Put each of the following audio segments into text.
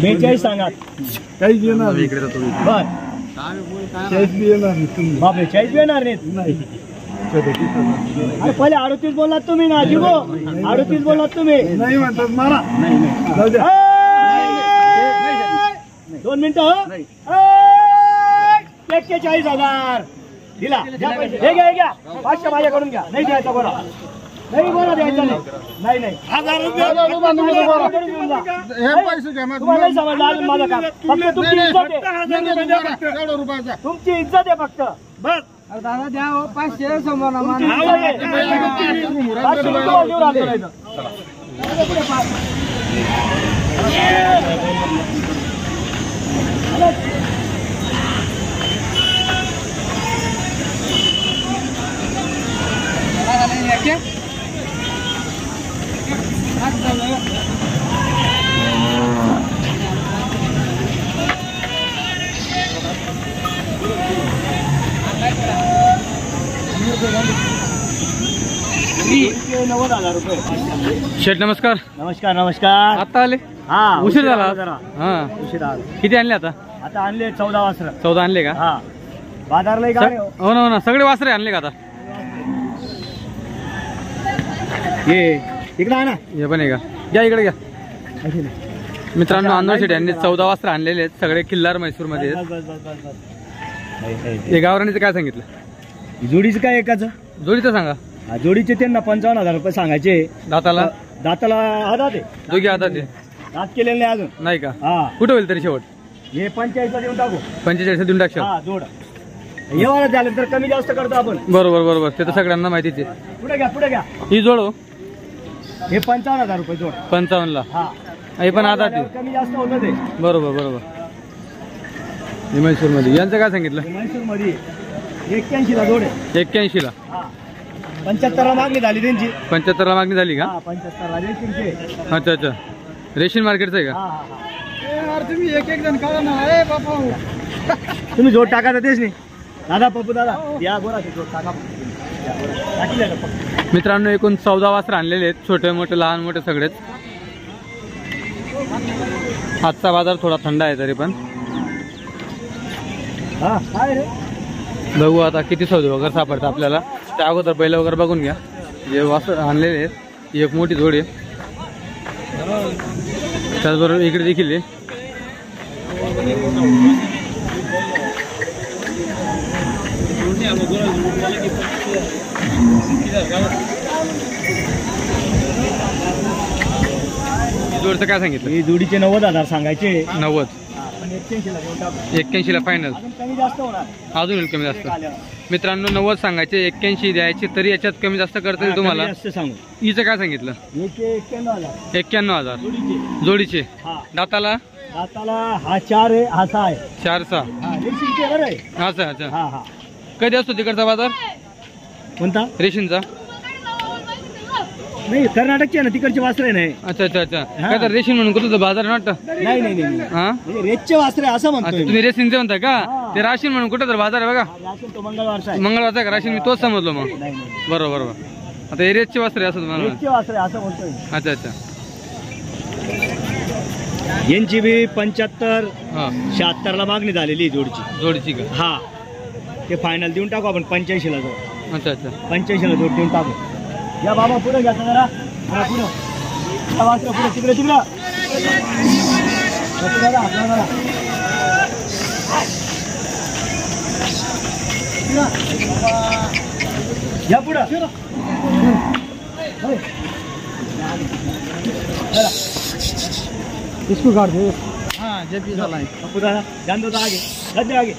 बेचाळीस सांगा काही येणार बर बापरे चाळीस बी येणार नाहीत. अरे पहिले अडतीस बोललात तुम्ही ना जिगो. अडतीस बोललात तुम्ही. नाही म्हणतात मला! दोन मिनिटं एक्केचाळीस हजार. दिला. हे घ्या हे घ्या. पाचशे माझ्याकडून घ्या. नाही द्यायचा बोला. नाही बोला द्यायचा नाही। नाही नाही। हज़ार. हे पैसे घ्या तुम्हाला नाही समजलं अजून माझं काम. फक्त तुमची इज़्ज़त आहे. तुमची इज़्ज़त आहे फक्त. बस. दादा द्या पाचशे समोर ना नव्वद हजार रुपये शेठ नमस्कार. नमस्कार नमस्कार. आता आले? हा उशीर झाला. जरा. हा. उशीर आला. किती आणले आता? आता आणले चौदा वासर. चौदा आणले का? हा. बाजारला एक आहे हो. हो ना हो ना. सगळे वासरे आणले का आता? ये. इकडे आहे ना. हे पण आहे. का घ्या इकडे घ्या मित्रांनो अण्णा शेठ यांनी चौदा वासरे आणलेले आहेत. सगळे किल्लार म्हैसूरमध्ये. हे गावराणीचं काय सांगितलं? जोडीचं काय एकाच? जोडीचं सांगा. जोडीचे त्यांना पंचावन्न हजार रुपये सांगायचे. दाताला? दाताला हा दात आहे. दोघी आता ते दात केलेले नाही अजून. नाही का? हा. कुठं होईल तरी शेवट? हे पंचाळीसला देऊन टाकू. पंचेचाळीस देऊन टाकशाल? हा जोड. एवढं झालं तर कमी जास्त करतो आपण. बरोबर बरोबर. ते तर सगळ्यांना माहितीच आहे. पुढे घ्या पुढे घ्या. ही जोड हो पंचावन्न हजार रुपये जोड. पंचावन्नला? हा. हे पण आता ते. कमी जास्त होतं ते बरोबर बरोबर. हे म्हैसूरमध्ये यांचं काय सांगितलं? म्हैसूरमध्ये एक्क्याऐंशी ला जोड आहे. एक्क्याऐंशीला. हा. पंच्याहत्तर ला मागणी झाली त्यांची. पंच्याहत्तरला मागणी झाली का? हा पंच्याहत्तर ला रेशीमचे. अच्छा अच्छा. रेशीन मार्केटचं आहे का? हा हा अरे तुम्ही एक एक जण करा ना ए बापा. तुम्ही जोड टाका तर तेच नाही. दादा पप्पू दादा या बोला जोड टाका. या. टाकी द्या फक्त. मित्रांनो एकूण चौदा वासर आणलेले आहेत. छोटे मोठे लहान मोठे सगळेच. आजचा बाजार थोडा थंड आहे तरी पण. रे बघू आता किती सौदे वगैरे सापडतं आपल्याला. त्या अगोदर बैल वगैरे बघून घ्या. जे वासर आणलेले आहेत एक मोठी जोडी आहे. त्याचबरोबर इकडे देखील आहे. जोडचं काय सांगितलं? हे जोडीचे नव्वद हजार सांगायचे. नव्वद. एक्क्याऐंशीला फायनल अजून कमी जास्त होणार. अजून होईल कमी जास्त. मित्रांनो नव्वद सांगायचे एक्क्याऐंशी द्यायचे तरी याच्यात कमी जास्त करता येईल तुम्हाला. हिचं काय सांगितलं? एक्क्याण्णव हजार. जोडीचे. हा. दाताला? दाताला हा चार आहे हा सहा आहे. चार सहा. अच्छा. अच्छा कधी असतो तिकडचा बाजार? कोणता? रेशीनचा नाही कर्नाटकचे आहे ना तिकडचे वासरे नाही अच्छा अच्छा अच्छा. काय तर रेशीन म्हणून कुठं बाजार वाटतं? नाही नाही नाही. हा? म्हणजे वासरे असं अच्छा म्हणतोय मी. तुम्ही रेशीनचे म्हणताय का. ते राशीन म्हणून कुठं तर बाजार आहे बघा. तो मंगळवारचा आहे. मंगळवारचा का? राशीन मी तोच समजलो मग. नाही नाही बरोबर बरोबर. आता एरियाचे वासरे असं तुम्हाला रेतचे वासरे असं म्हणतोय. अच्छा अच्छा. यांची बी पंच्याहत्तर हा. शहात्तर ला मागणी झालेली आहे जोडची. जोडीची का? हा. ते फायनल देऊन टाकू आपण पंच्याऐंशी ला जोड अच्छा अच्छा. पंच्याऐंशी ला जोड टाकू. या बाबा पुढे घ्या जरा. पुढं. पुढं तिकडे तिकडं. या पुढं. इसको काट दो. हाँ जब तो आगे. आगे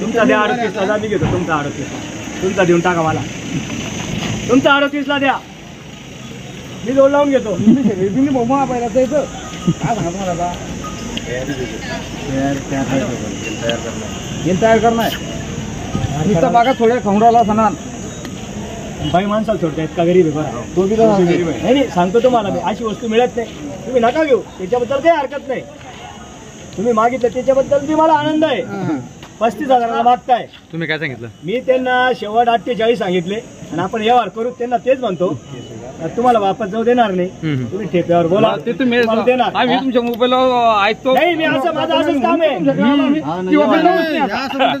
तुमचा द्या अडतीस ला मी घेतो तुमचा अडतीस तुमचा देऊन टाका मला. तुमचा अडतीस ला द्या. मी जोड लावून घेतो. पाहिला काय आता गेल तयार करणार. नुसता बागा थोड्या खवडाला सणान बाई माणसाला सोडतायत का गरीब आहे बरं. तो बी तसाच आहे. नाही नाही सांगतो तुम्हाला मी. अशी वस्तू मिळत नाही. तुम्ही नका घेऊ. त्याच्याबद्दल काही हरकत नाही. तुम्ही मागितलं त्याच्याबद्दल बी मला आनंद आहे. पस्तीस हजाराला मागताय तुम्ही काय सांगितलं? मी त्यांना शेवट अठ्ठेचाळीस सांगितले आणि आपण व्यवहार करू त्यांना तेच म्हणतो. तुम्हाला वापस जाऊ देणार नाही. तुम्ही ठेप्यावर बोला. ते तुम्ही देणार. आम्ही तुमच्या मोबाईल ऐकतो. नाही मी असं माझं असंच काम आहे.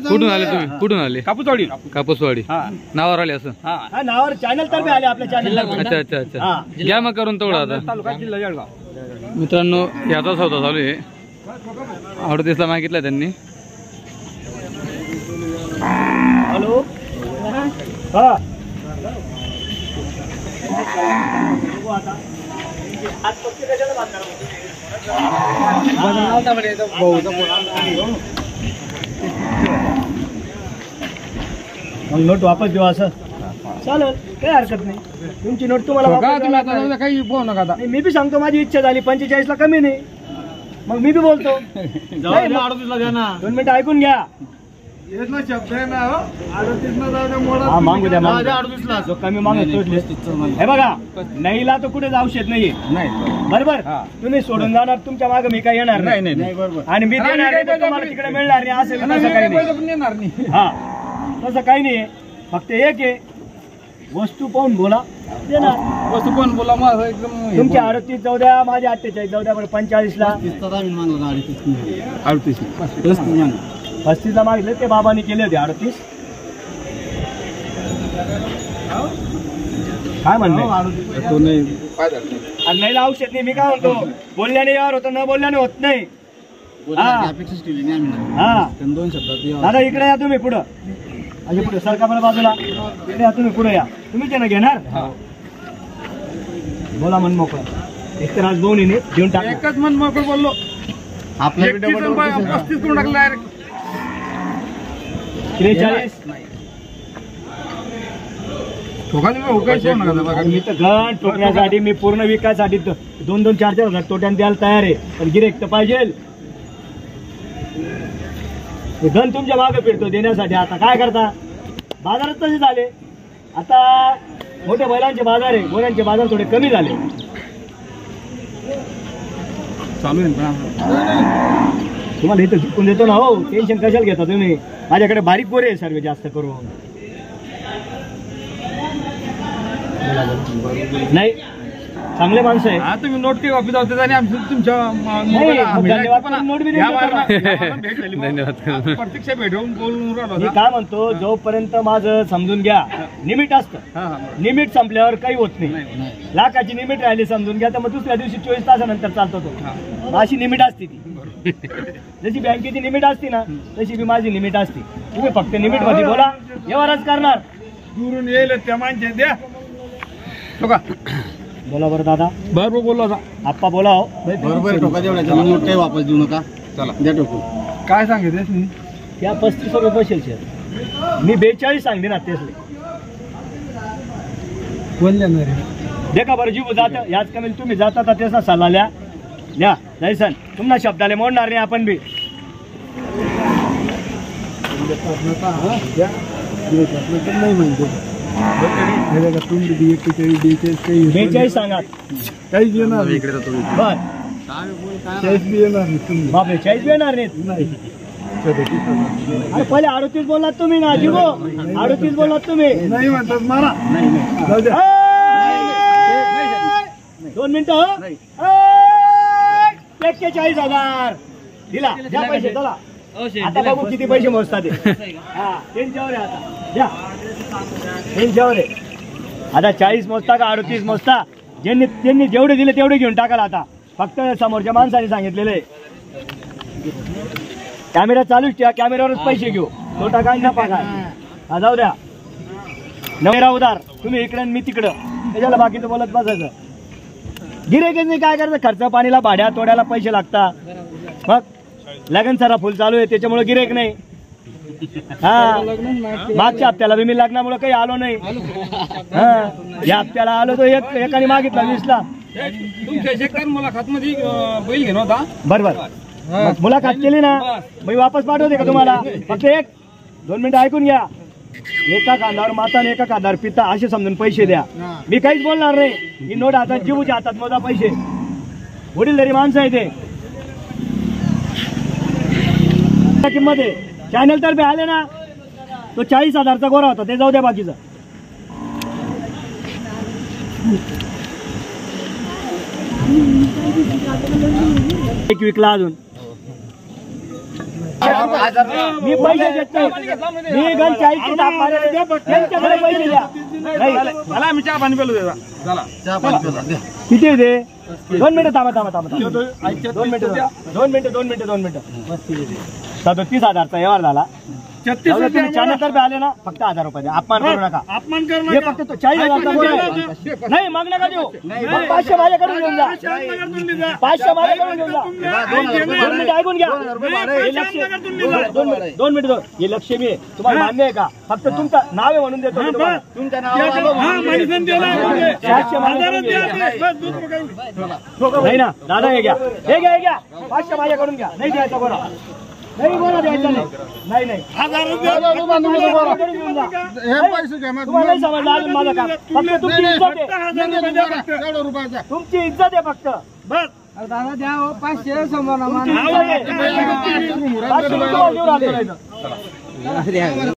कुठून आले तुम्ही? कुठून आले? कापूसवाडी. कापूसवाडी. हा. नावावर आले असं? हा. नावावर चॅनल तर आले आपल्या चॅनलला अच्छा अच्छा अच्छा. हा. घ्या मग करून तेवढं आता. तालुका जिल्हा जळगाव. मित्रांनो याचा सौदा चालू आहे. अडतीसला मागितला त्यांनी. हॅलो हा मग नोट वापस देऊ असं चालेल काही हरकत नाही. तुमची नोट तुम्हाला का वापस तुम्ही द्यावी आता लागणार. जाऊ द्या, काही फ़ोन नका आता. नाही, मी बी सांगतो माझी इच्छा झाली पंचेचाळीस ला कमी नाही. मग मी बी बोलतो. नाही, मग- दोन मिनिटं ऐकून घ्या. मागू द्या मागू जाऊ द्या. द्या. अडतीसला. जो कमी मागतो हे बघा नाहीला तर कुठेच औषध नाहीये. नाही. बरोबर? हा. तुम्ही सोडून जाणार तुमच्या मागे मी काय येणार नाही. नाही नाही बरोबर. आणि मी देणार नाही तुम्हाला तिकडे मिळणार नाही असं आणि तसं आम्ही काही काही नाही. पैसे पण देणार नाही. हा तसं काही नाही. फक्त एक आहे वस्तू पाहून बोला. देणार. वस्तू पण बोला मग एकदम हे तुमच्या. अडतीस जाऊ द्या माझ्या अठ्ठेचाळीस जाऊ द्या बरं पंचेचाळीस ला अडतीस. पस्तीस ला मागितले ते बाबांनी केले होते अडतीस काय म्हणणे? तो नाही. आणि नाही औषध नाही मी काय म्हणतो? बोलल्याने यावर होतं न बोलल्याने होत नाही. हा. हा. दोन शब्दात दादा इकडे या तुम्ही पुढं. अजे पुढे सरका बरं बाजूला. इकडे या तुम्ही पुढे या. तुम्ही त्यांना घेणार? बोला मन मोकळं. एक तर आज दोन येणे घेऊन टाका एकच मन मोकळ बोललो. आपल्या पस्तीस करून टाकला direct. त्रेचाळीस. मी तर घण टोकण्यासाठी मी पूर्ण विकायसाठी दोन दोन चार चार हजार टोट्यान द्यायला तयार आहे. पण गिरेक तर पाहिजे. घन तुमच्या मागे फिरतो देण्यासाठी. आता काय करता? बाजारात तसे झाले. आता मोठ्या बैलांचे बाजार आहे. गोऱ्यांचे बाजार थोडे कमी झाले. चालू आहे ना. तुम्हाला इथं झुकून देतो ना हो. टेन्शन कशाला घेता तुम्ही? माझ्याकडे बारीक गोरे आहे सर्व जास्त करून. नाही चांगले माणसं आहे. हा तुम्ही नोट काही ऑफिस होते आणि आमचं तुमच्या मोबाईल- आम्ही धन्यवाद. पण- नोट बी देऊन या देतो वारला- ना. या वारला भेट झाली मग. धन्यवाद. प्रत्यक्ष भेटून बोलून राहिलो मी होता. काय म्हणतो जोपर्यंत माझं समजून घ्या निमिट असतं. हा, हा, बरोबर. निमिट संपल्यावर काही होत नाही. नाही. लाखाची निमिट राहिली समजून घ्या तर मग दुसऱ्या दिवशी चोवीस तासानंतर चालतो तो. हा. अशी निमिट असते ती. जशी बँकेची निमिट असते ना तशी बी माझी निमिट असते. तुम्ही फक्त निमिटमध्ये बोला. व्यवहारच करणार. दुरून येईल त्या माणसे द्या. का? बोला बरं दादा. बरोबर बोललो आप्पा बोला हो. बरोबर ठोका वापस देऊ नका. चला. द्या टोकू काय सांगितलं त्या पस्तीस रुपये बसेल शेअर मी बेचाळीस सांगते ना तेच बोलले ना देखा बरं जीव जात. याच कमी तुम्ही जाता तर तेच सल्ला लिया. द्या जयसन तुम्हाला शब्दाले मोडणार नाही आपण बी. नाही एक्केचाळीस बेचाळीस सांगा. काहीच येणार नाही. बर चाळीस बी येणार बापरे चाळीस बी येणार नाही. अरे पहिले अडतीस बोललात तुम्ही ना जीवो अडतीस बोललात तुम्ही. नाही म्हणतात मला! दोन मिनिटं एक्केचाळीस हजार. दिला. द्या पैसे चला. आता बघू किती पैसे मोजतात ते. हा त्यांच्यावर आहे आता. द्या. त्यांच्यावर आहे आता चाळीस मोजता का अडतीस मोजता? ज्यांनी त्यांनी जेवढे दिले तेवढे घेऊन टाकाल आता. फक्त समोरच्या माणसाने सांगितलेले. कॅमेरा चालूच ठेवा कॅमेऱ्यावरच पैसे घेऊ. तो काय ना काय हा जाऊ द्या. नवेरा उदार तुम्ही इकडे आणि मी तिकडं. त्याच्याला बाकीचं बोलत बसायचं. गिरेकीने काय करायचं? खर्च पाणीला भाड्या तोड्याला पैसे लागतात मग? लगन सारा फुल चालू आहे. त्याच्यामुळे गिरेक नाही. हा. मागच्या हप्त्याला बी मी लग्नामुळे काही आलो नाही. हा. या हप्त्याला आलो तो एक एकाने मागितला वीसला. मुलाखत मध्ये बैल घेणं होता. बरोबर. मुलाखत केली ना मी वापस पाठवते का तुम्हाला? फक्त एक दोन मिनिटं ऐकून घ्या. एका कांद्यावर माता आणि एका कांद्यावर पिता असे समजून पैसे द्या. मी काहीच बोलणार नाही. ही नोट हातात जीवच्या हातात मोजा पैसे. वडीलधारी माणसं आहे ते. किंमत आहे. चॅनल तर्फे आले ना. तो चाळीस हजारचा गोरा होता ते जाऊ द्या बाकीचं. एक विकला अजून. मी पैसे देत नाही. मी गण त्यांच्याकडे पैसे द्या. मला आम्ही चहा पाणी पेलो किती ते दोन मिनिटं थांबा थांबा थांबा थांबा. दोन मिनिटं दोन मिनिटं दोन मिनिटं दोन मिनिटं. सदोतीस हजारचा व्यवहार झाला छत्तीस द्या, तुम्ही चॅनल तर्फे आले ना फक्त हज़ार रुपये द्या. अपमान करू नका अपमान करू हे नका फक्त तो चाळीस हजारचा आहे. नाही मग नका देऊ मग पाचशे माझ्याकडून घेऊन जा. पाचशे माझ्याकडून घेऊन जा दोन दोन ऐकून घ्या हे लक्ष दोन मिनिट दोन मिनिट दोन हे लक्ष्मी आहे तुम्हाला मान्य आहे का फक्त तुमचं नाव आहे म्हणून देतो मी तुम्हाला. तुमचं नाव आहे हा माणसं म्हणजे. चारशे माणसं हजारच द्या दिले. बस, दुसरं काही नाही. नाही ना दादा हे घ्या हे घ्या हे घ्या पाचशे माझ्याकडून घ्या नाही द्यायचा गोळा नाही द्यायचा नाही. नाही तुम्हाला नाही समजलं. माझं काम. फक्त तुमची इज्जत आहे. हजार रुपये द्या फक्त. तुमची इज्जत आहे फक्त. बस. दादा द्या हो, पाचशे समोर तुमची इज्जत आहे. पाचशे रुपये देऊन राहिलो नाही तर.